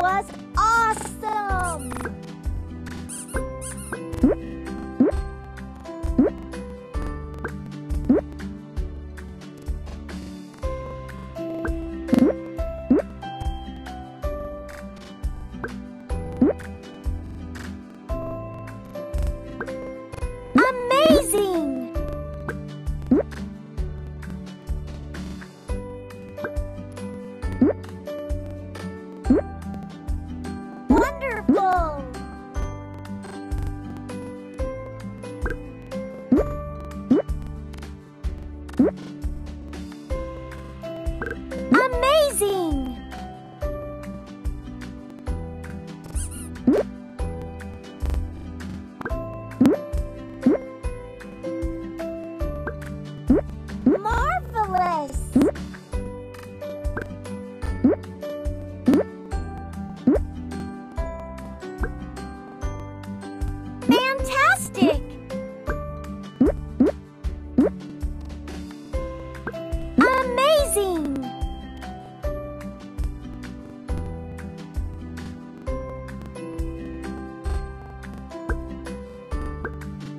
was awesome! Amazing! Marvelous!